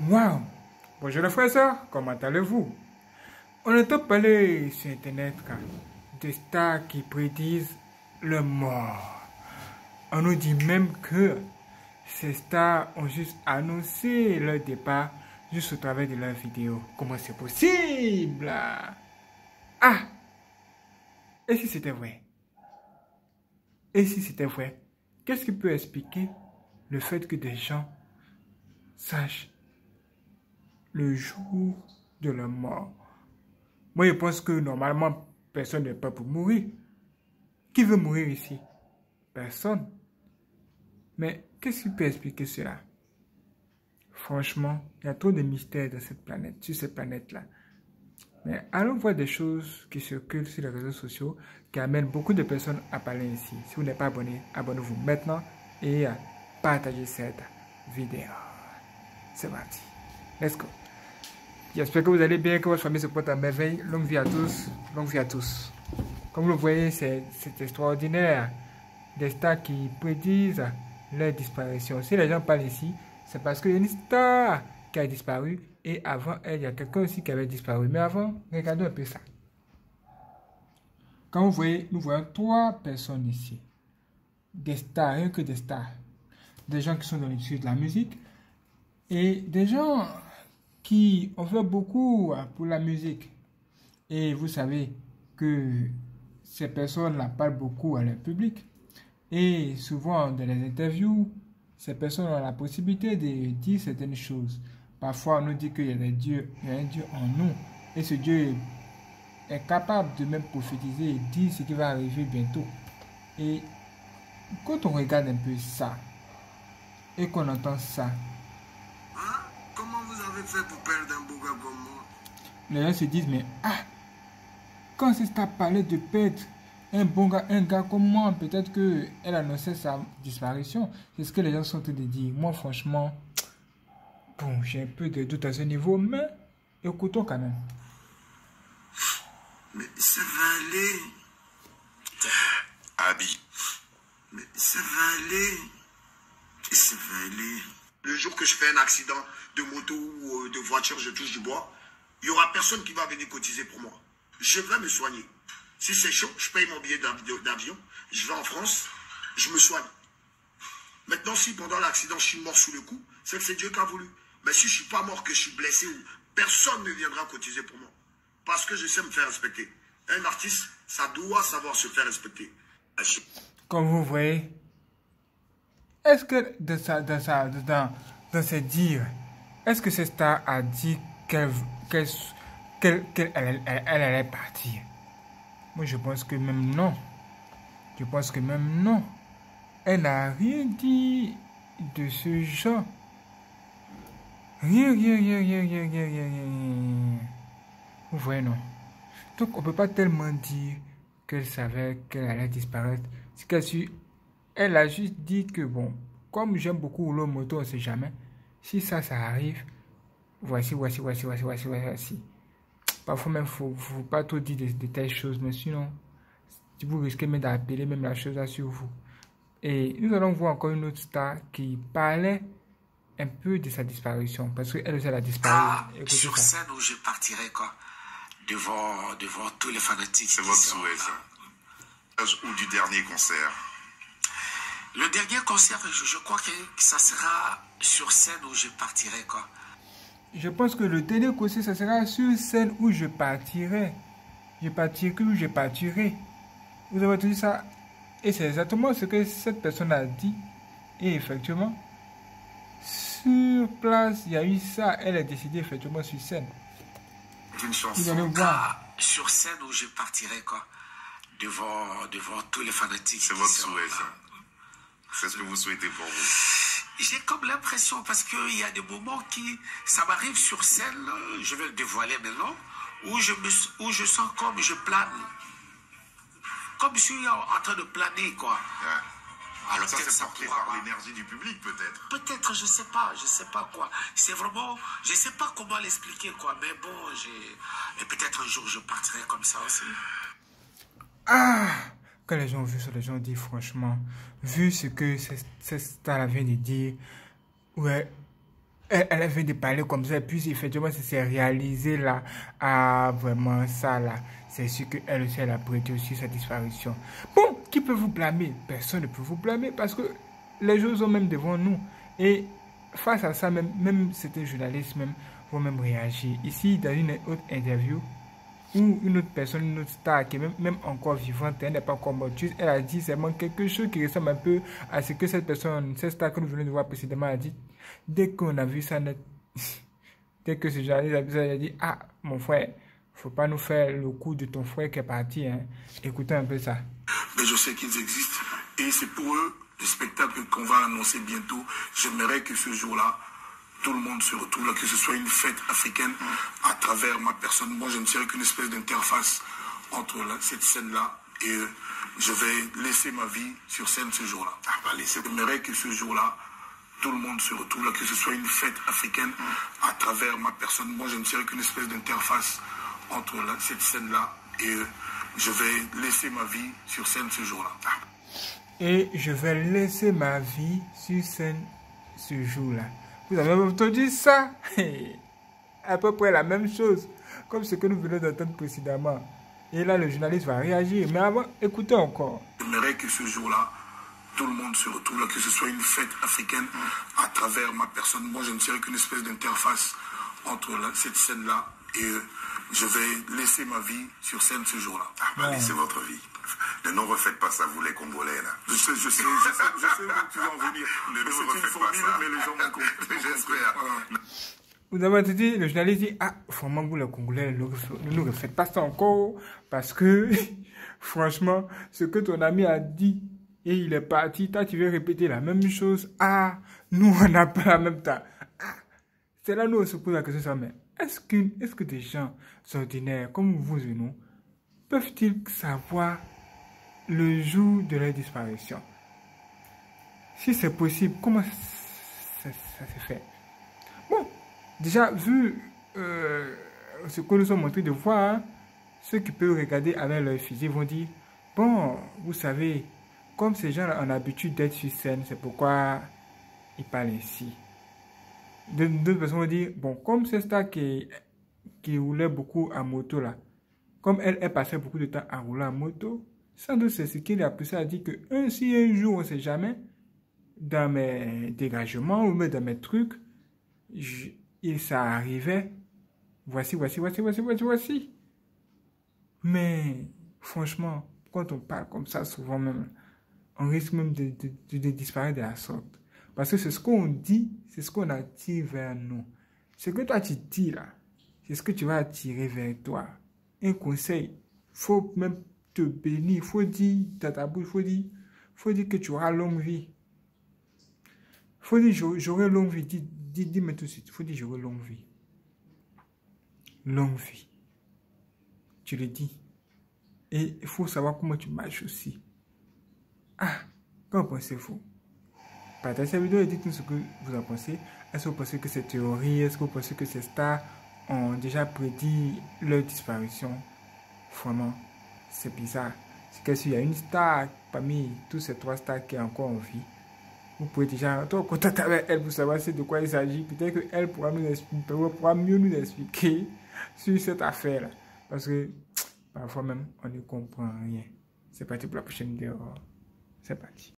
Waouh. Bonjour les frères et comment allez-vous? On entend parler sur internet des stars qui prédisent le mort. On nous dit même que ces stars ont juste annoncé leur départ juste au travers de leurs vidéos. Comment c'est possible? Ah! Et si c'était vrai? Et si c'était vrai? Qu'est-ce qui peut expliquer le fait que des gens sachent le jour de la mort. Moi, je pense que normalement, personne n'est pas pour mourir. Qui veut mourir ici? Personne. Mais qu'est-ce qui peut expliquer cela? Franchement, il y a trop de mystères dans cette planète, sur cette planète-là. Mais allons voir des choses qui circulent sur les réseaux sociaux qui amènent beaucoup de personnes à parler ici. Si vous n'êtes pas abonné, abonnez-vous maintenant et partagez cette vidéo. C'est parti. Let's go. J'espère que vous allez bien, que votre famille se porte à merveille. Longue vie à tous. Longue vie à tous. Comme vous le voyez, c'est extraordinaire. Des stars qui prédisent leur disparition. Si les gens parlent ici, c'est parce qu'il y a une star qui a disparu. Et avant elle, il y a quelqu'un aussi qui avait disparu. Mais avant, regardez un peu ça. Quand vous voyez, nous voyons trois personnes ici. Des stars, rien que des stars. Des gens qui sont dans l'industrie de la musique. Et des gens qui ont fait beaucoup pour la musique. Et vous savez que ces personnes-là parlent beaucoup à leur public. Et souvent, dans les interviews, ces personnes ont la possibilité de dire certaines choses. Parfois, on nous dit qu'il y a y a un Dieu en nous. Et ce Dieu est capable de même prophétiser et dire ce qui va arriver bientôt. Et quand on regarde un peu ça, et qu'on entend ça, fait pour perdre un beau gars comme moi Les gens se disent, mais ah, quand c'est à parler de perdre un bon gars, un gars comme moi, peut-être qu'elle annonçait sa disparition. C'est ce que les gens sont en train de dire. Moi, franchement, bon, j'ai un peu de doute à ce niveau, mais écoutons quand même. Mais ça va aller. Abby. Mais ça va aller. Ça va aller. Le jour que je fais un accident, de moto ou euh, de voiture, je touche du bois, il n'y aura personne qui va venir cotiser pour moi. Je vais me soigner. Si c'est chaud, je paye mon billet d'avion, je vais en France, je me soigne. Maintenant, si pendant l'accident, je suis mort sous le coup, c'est que c'est Dieu qui a voulu. Mais si je suis pas mort, que je suis blessé, personne ne viendra cotiser pour moi. Parce que je sais me faire respecter. Un artiste, ça doit savoir se faire respecter. Comme vous voyez, est-ce que dans, sa, dans, sa, dans, dans ses dires, est-ce que cette star a dit qu'elle allait partir? Moi, je pense que même non. Je pense que même non. Elle n'a rien dit de ce genre. Rien, rien, rien, rien, rien, rien, rien. Vous voyez, non. Donc, on ne peut pas tellement dire qu'elle savait qu'elle allait disparaître. C'est qu'elle elle a juste dit que, bon, comme j'aime beaucoup le moto, on ne sait jamais. Si ça, ça arrive, voici, voici, voici, voici, voici, voici. Parfois même, il ne faut, faut, pas trop dire de, telles choses, mais sinon, vous risquez même d'appeler même la chose sur vous. Et nous allons voir encore une autre star qui parlait un peu de sa disparition, parce qu'elle aussi, elle a disparu. Ah, sur scène où je partirai, quoi, devant, devant tous les fanatiques. C'est votre souhait, ça. Ou du dernier concert le dernier concert, je, crois que ça sera sur scène où je partirai, quoi. Je pense que le dernier concert, ça sera sur scène où je partirai. Je partirai où je partirai. Vous avez entendu ça? Et c'est exactement ce que cette personne a dit. Et effectivement, sur place, il y a eu ça. Elle a décidé effectivement sur scène. Une chanson. Ah, sur scène où je partirai, quoi. Devant, devant tous les fanatiques. C'est votre souhait, ça. C'est ce que vous souhaitez pour vous J'ai comme l'impression, parce qu'il y a des moments qui, ça m'arrive sur scène, je vais le dévoiler maintenant, où je, me, où je sens comme je plane. Comme je suis en, train de planer, quoi. Alors ça, c'est porté par l'énergie du public, peut-être. Peut-être, je sais pas, je sais pas quoi. C'est vraiment, je sais pas comment l'expliquer, quoi. Mais bon, j'ai, et peut-être un jour je partirai comme ça aussi. Ah! Quand les gens ont vu ça, les gens dit franchement, vu ce que cette star vient de dire, ouais, elle, elle vient de parler comme ça, et puis effectivement, c'est réalisé là, ah, vraiment ça là, c'est sûr qu'elle aussi, elle a prêté aussi sa disparition. Bon, qui peut vous blâmer? Personne ne peut vous blâmer parce que les choses sont même devant nous. Et face à ça, même, même certains journalistes même, vont même réagir. Ici, dans une autre interview, où une autre personne, une autre star qui est même, encore vivante, elle n'est pas encore morte, elle a dit seulement quelque chose qui ressemble un peu à ce que cette personne, cette star que nous venons de voir précédemment a dit. Dès qu'on a vu ça dès que ce journaliste a vu ça, il a dit Ah, mon frère, faut pas nous faire le coup de ton frère qui est parti. Hein. Écoutez un peu ça. Mais je sais qu'ils existent et c'est pour eux le spectacle qu'on va annoncer bientôt. J'aimerais que ce jour-là, tout le monde se retrouve là, que ce soit une fête africaine à travers ma personne. Moi, je ne serai qu'une espèce d'interface entre cette scène-là et euh, je vais laisser ma vie sur scène ce jour-là. Ah, bah, J'aimerais que ce jour-là, tout le monde se retrouve là, que ce soit une fête africaine à travers ma personne. Moi, je ne serai qu'une espèce d'interface entre cette scène-là et euh, je vais laisser ma vie sur scène ce jour-là. Et je vais laisser ma vie sur scène ce jour-là. Vous avez entendu ça? À peu près la même chose, comme ce que nous venons d'entendre précédemment. Et là, le journaliste va réagir. Mais avant, écoutez encore. J'aimerais que ce jour-là, tout le monde se retrouve que ce soit une fête africaine à travers ma personne. Moi, je ne serai qu'une espèce d'interface entre cette scène-là et euh, je vais laisser ma vie sur scène ce jour-là. Ah, bah, laissez votre vie. Ne nous refaites pas ça, vous les Congolais, là. Je sais, je sais, je sais, je sais où tu vas en venir. Ne nous refaites pas ça. mais les gens m'ont compris. J'espère. Vous avez entendu, le journaliste dit, ah, vraiment, vous les Congolais, ne nous refaites pas ça encore, parce que, franchement, ce que ton ami a dit, et il est parti, toi, tu veux répéter la même chose, ah, nous, on n'a pas la même temps. Ah, c'est là, nous, on se pose la question, ça, mais est-ce que, est que des gens ordinaires, comme vous et nous, peuvent-ils savoir le jour de leur disparition Si c'est possible, comment ça, se fait? Bon, déjà, vu euh, ce que nous sommes montrés de voir, ceux qui peuvent regarder avec leur fusil vont dire, bon, vous savez, comme ces gens ont l'habitude d'être sur scène, c'est pourquoi ils parlent ainsi. D'autres personnes vont dire, bon, comme c'est ça qui, qui roulait beaucoup à moto là, comme elle, elle passait beaucoup de temps à rouler en moto, sans doute c'est ce qu'il a poussé à dire que un, si un jour, on ne sait jamais, dans mes dégagements ou même dans mes trucs, il ça arrivait, voici, voici, voici, voici, voici, voici. Mais franchement, quand on parle comme ça, souvent même, on risque même de, de, de disparaître de la sorte. Parce que c'est ce qu'on dit, c'est ce qu'on attire vers nous. Ce que toi tu dis là, c'est ce que tu vas attirer vers toi. Un conseil, faut même te bénir, faut dire dans ta bouche, faut dire, faut dire que tu auras longue vie. Faut dire j'aurai longue vie, dis, dis, dis-moi tout de suite, faut dire j'aurai longue vie. Longue vie. Tu le dis. Et il faut savoir comment tu marches aussi. Ah, qu'en pensez-vous? Partagez cette vidéo et dites-nous ce que vous en pensez. Est-ce que vous pensez que c'est théorie Est-ce que vous pensez que ces stars ont déjà prédit leur disparition? Vraiment, c'est bizarre. C'est que s'il y a une star parmi tous ces trois stars qui est encore en vie, vous pouvez déjà entrer en contact avec elle pour savoir de quoi il s'agit. Peut-être qu'elle pourra, pourra mieux nous expliquer sur cette affaire-là. Parce que parfois même, on ne comprend rien. C'est parti pour la prochaine vidéo. C'est parti.